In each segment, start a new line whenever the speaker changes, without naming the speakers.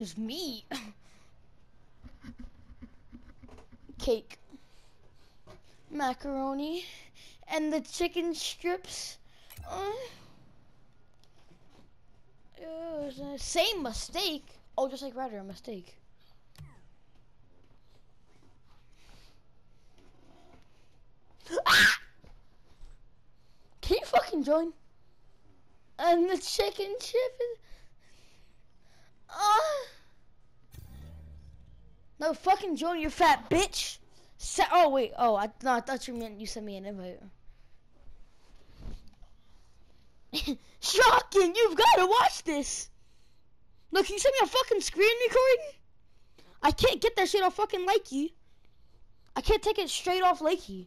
It's meat. Cake. Macaroni. And the chicken strips. Uh, same mistake. Oh, just like Ryder, a mistake. Ah! Can you fucking join? And the chicken chip is... no, fucking join, you fat bitch. Sa oh, wait. Oh, I, no, I thought you meant you sent me an invite. Shocking! You've got to watch this. Look, you send me a fucking screen recording? I can't get that shit off fucking Likey. I can't take it straight off Likey.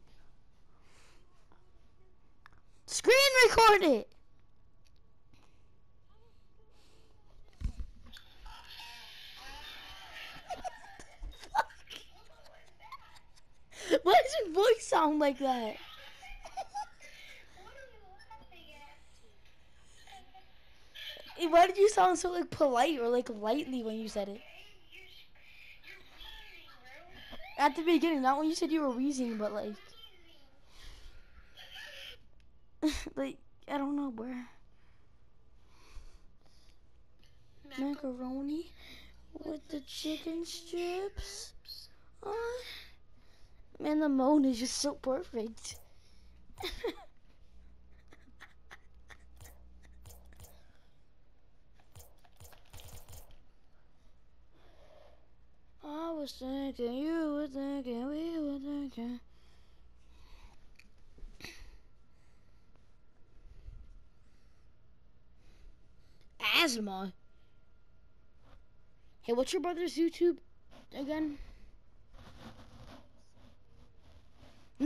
Screen record it. Why does your voice sound like that? Why did you sound so like polite or like lightly when you said it? At the beginning, not when you said you were wheezing, but like, like I don't know where. Macaroni with the chicken strips. Uh, man, the moan is just so perfect. I was thinking, you were thinking, we were thinking. Asthma. Hey, what's your brother's YouTube again?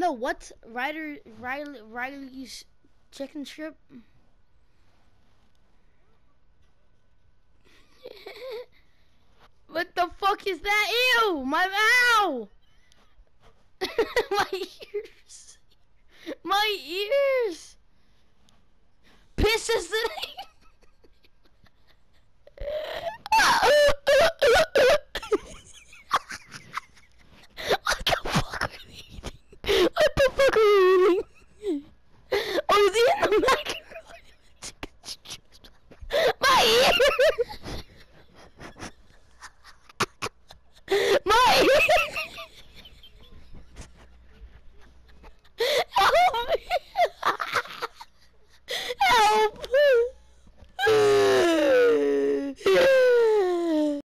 No, what's Ryder Riley Riley's chicken strip? What the fuck is that? Ew! My ow! my ears! My ears! Pisses the